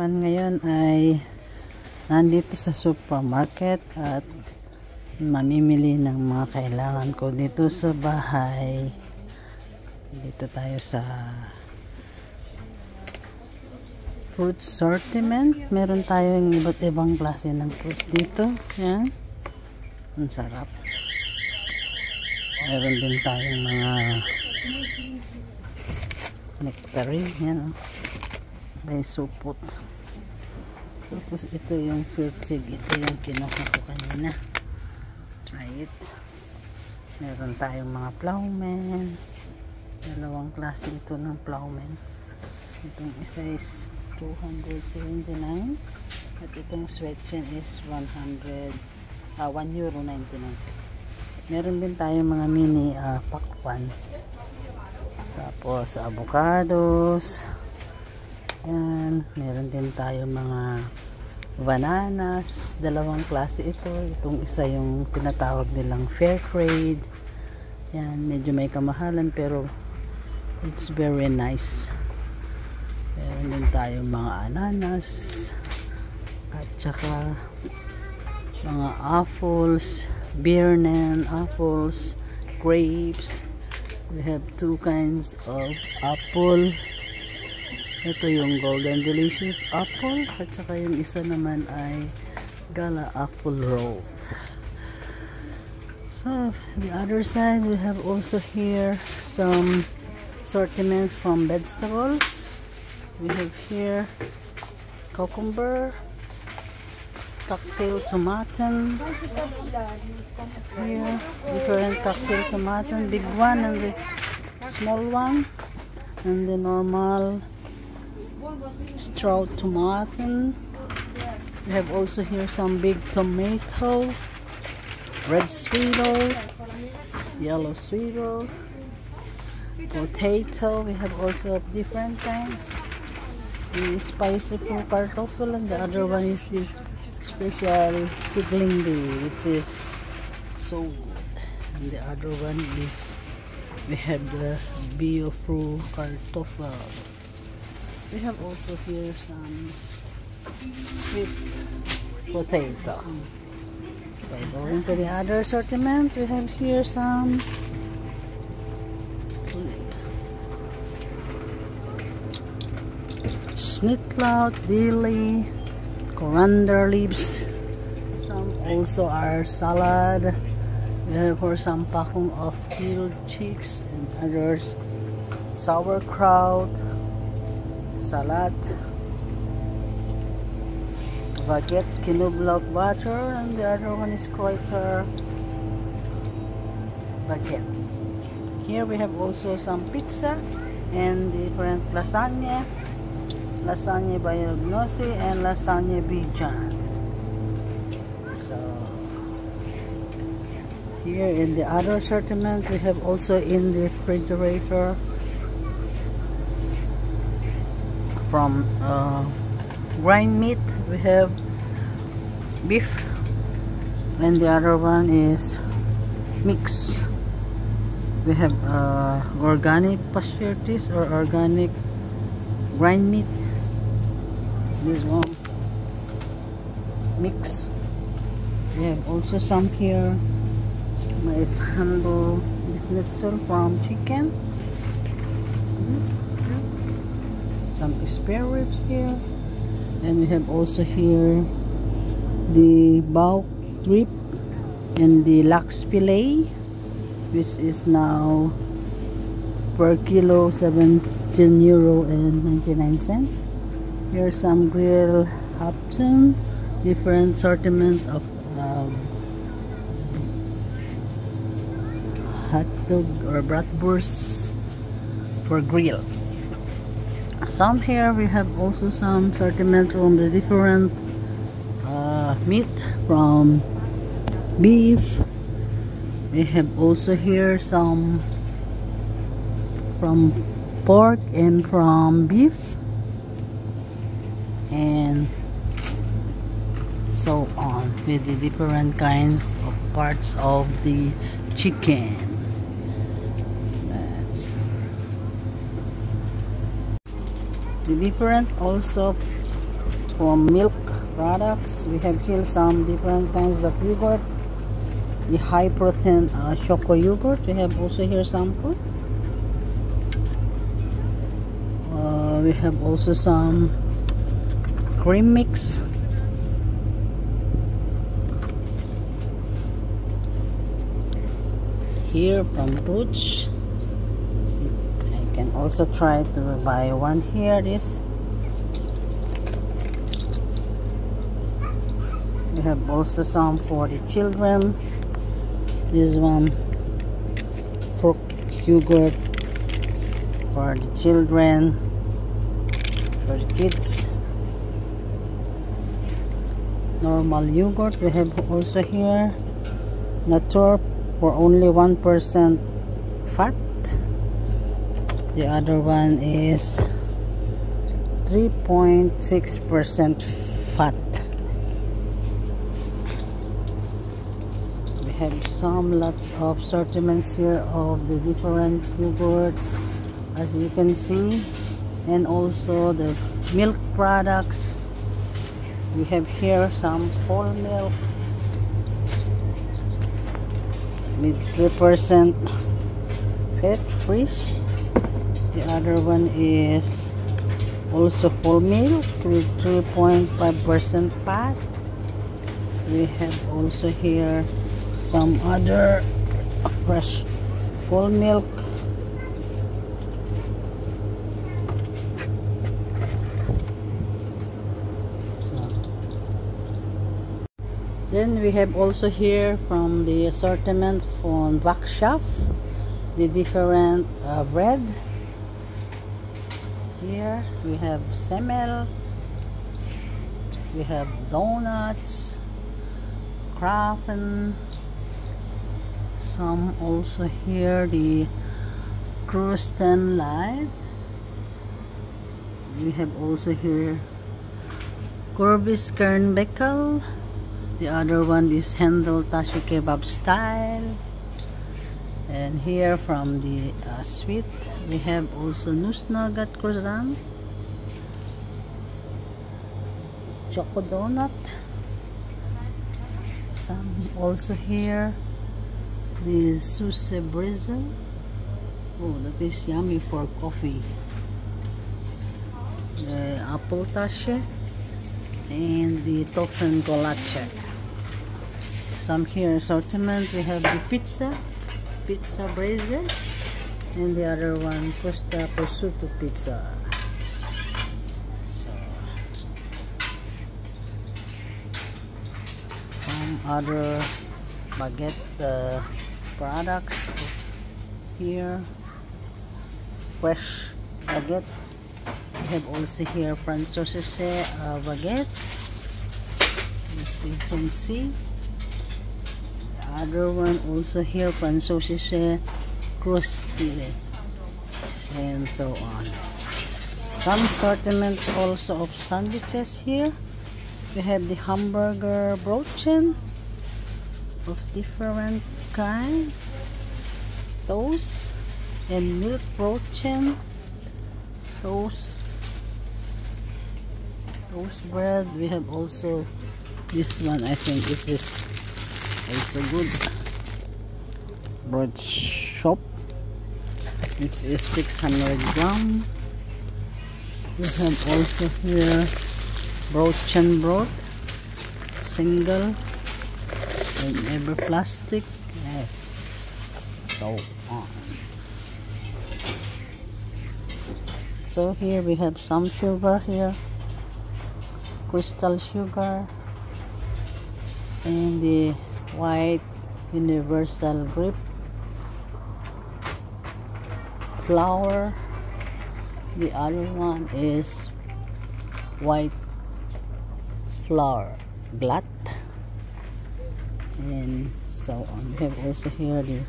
Man ngayon ay nandito sa supermarket at mamimili ng mga kailangan ko dito sa bahay. Dito tayo sa fruit sortiment. Meron tayong iba't ibang klase ng fruits dito. Yan. Ang sarap. Meron din tayong mga nectarine. Yan. Oh. May supot. Tapos ito yung fruit sig. Ito yung kinuha ko kanina. Try it. Meron tayong mga plowman. Dalawang klase ito ng plowman. Itong isa is 279. At itong sweatshirts is 100 uh, 1 euro 99. Meron din tayong mga mini uh, pakwan. Tapos avocados. Yan. Meron din tayo mga bananas. Dalawang klase ito. Itong isa yung tinatawag nilang fair trade. Yan. Medyo may kamahalan pero it's very nice. Meron din tayo mga ananas. At saka mga apples. Birnen apples. Grapes. We have two kinds of apple. Ito yung Golden Delicious Apple at saka yung isa naman ay Gala Apple Roll. So, the other side we have also here some assortment from vegetables. We have here cucumber, cocktail tomato. Here, different cocktail tomato, big one and the small one, and the normal straw tomato. We have also here some big tomato, red sweeto, yellow sweeto, potato. We have also different kinds. The spicy kartoffel and the other one is the special seedling which is so good. And the other one is we have the bio pro kartoffel. We have also here some sweet potato. So going to the other assortment, we have here some Schnittlauch, dilly, coriander leaves. Some also are salad. We have for some pakong of killed chicks and others sauerkraut salad, baguette knoblauch butter, and the other one is Kräuter baguette. Here we have also some pizza and different lasagna, lasagna biognosi and lasagna bijan. So here in the other assortment we have also in the refrigerator from uh, grind meat. We have beef and the other one is mix. We have uh, organic pastures or organic grind meat. This one mix. We have also some here. My handle business from chicken some spare ribs here. And we have also here the bulk rib and the lax fillet which is now per kilo 17 euro and 99 cents. Here's some grill Hopton different assortment of um, hot dog or bratwurst for grill some here we have also some assortment from the different uh, meat from beef. We have also here some from pork and from beef. And so on with the different kinds of parts of the chicken the different also from milk products. We have here some different kinds of yogurt. The high protein uh, choco yogurt. We have also here sample. Uh, we have also some cream mix. Here from I can also try to buy one. Here this we have also some for the children. This one for yogurt for the children for the kids. Normal yogurt we have also here. Nature for only 1% fat the other one is 3.6% fat. We have some lots of assortments here of the different yogurts as you can see and also the milk products. We have here some whole milk. With 3% fat free the other one is also full milk with 3.5% fat we have also here some other fresh whole milk Then we have also here from the assortment from Vakshaf the different uh, bread. Here we have Semmel, we have donuts, Krapfen, some also here the Krusten Light. We have also here Corbis Kernbeckel. The other one is Handel Tashi Kebab style. And here from the uh, sweet, we have also Nusnagat Croissant. Choco Donut. Some also here. The Suse Brizzle. Oh, that is yummy for coffee. The Apple tache And the Tofen Golache some here assortment we have the pizza pizza brazier and the other one costa prosciutto pizza. So some other baguette uh, products here. Fresh baguette. We have also here francese uh, baguette. As you can see other one also here Franzosische Kruste and so on. Some assortment also of sandwiches here. We have the hamburger brötchen of different kinds. Toast and milk brötchen toast. Toast bread. We have also this one I think this is it's a good bread shop. It is 600 gram. We have also here brochan broad single and every plastic. And so on. So here we have some sugar here crystal sugar and the white universal grip. Flower. The other one is white flower glut and so on. We have also here the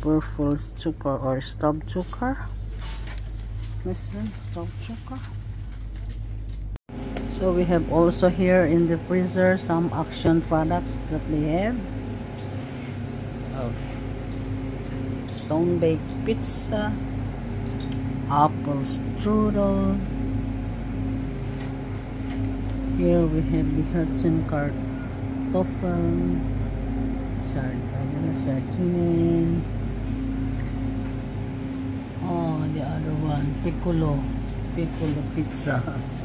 purple sugar or stop sugar this one stop sugar so we have also here in the freezer some action products that they have stone baked pizza apple strudel Here we have the Herzen Kartoffel, sard vanilla sardine. Oh, the other one, piccolo, piccolo pizza.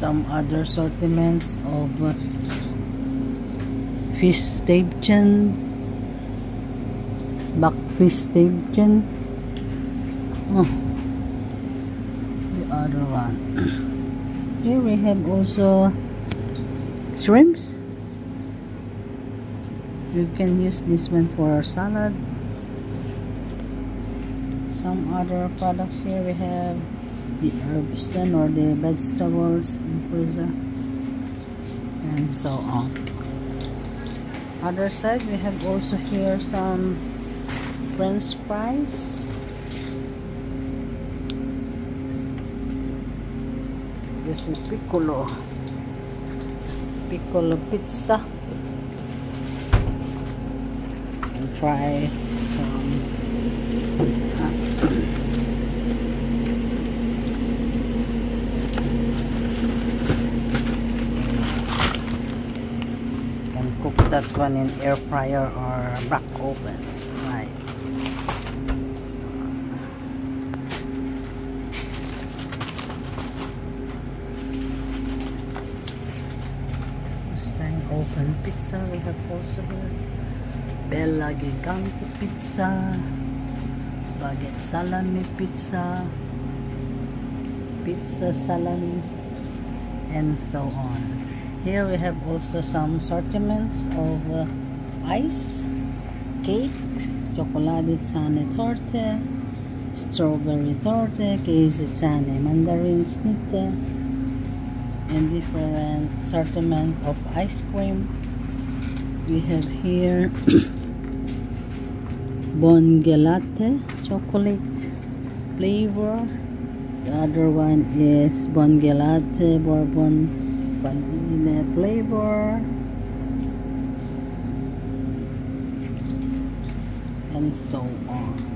Some other assortments of uh, fish fish stäbchen, backfish stäbchen. Oh, the other one. Here we have also shrimps. You can use this one for our salad. Some other products here we have the herbs then or the vegetables in freezer and so on. Other side we have also here some french fries. This is piccolo. Piccolo pizza. And try some can cook that one in air fryer or back oven right? Time open pizza. We have also here bella gigante pizza baguette salami pizza pizza salami and so on here we have also some assortments of uh, ice cake cioccolatizane torte strawberry torte quesizane mandarin snitte and different assortment of ice cream. We have here Bon Gelati chocolate flavor. The other one is Bon Gelati bourbon vanilla flavor. And so on